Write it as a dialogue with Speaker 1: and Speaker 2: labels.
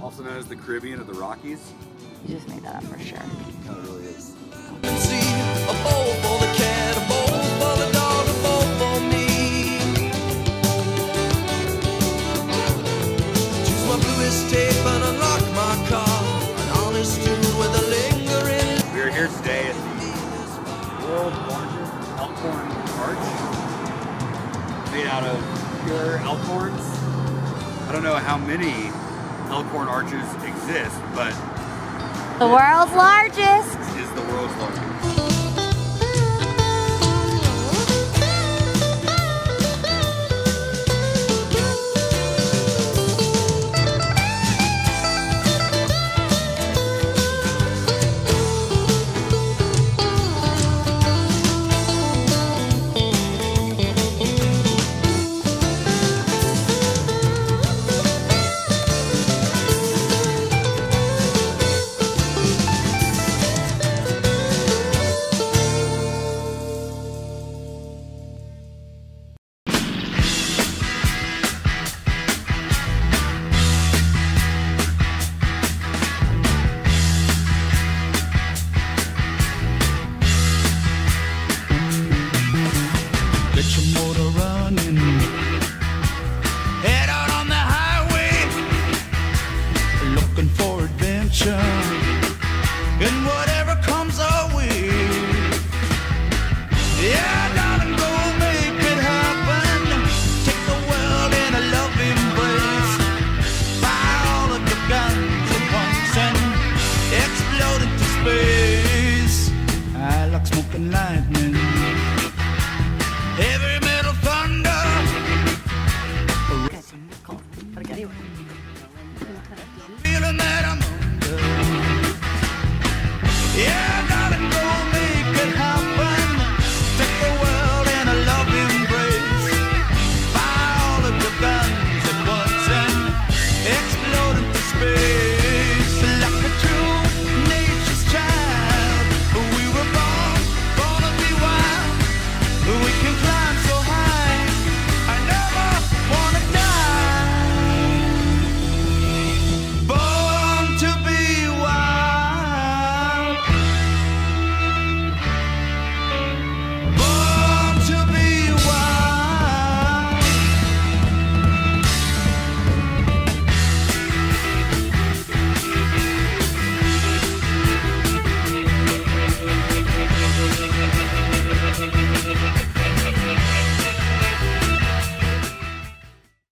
Speaker 1: Also known as the Caribbean of the Rockies.
Speaker 2: You just made that up for sure.
Speaker 1: No, it really is.
Speaker 3: See a bowl for the cat, a bowl for the dog, a bowl for me. Choose my bluest tape and unlock my car. An honest tune with a lingering.
Speaker 1: We are here today at the world's largest elkhorn arch, made out of pure elkhorns. I don't know how many elkhorn arches exist, but
Speaker 2: The world's largest.
Speaker 1: is the world's largest.
Speaker 3: Nine.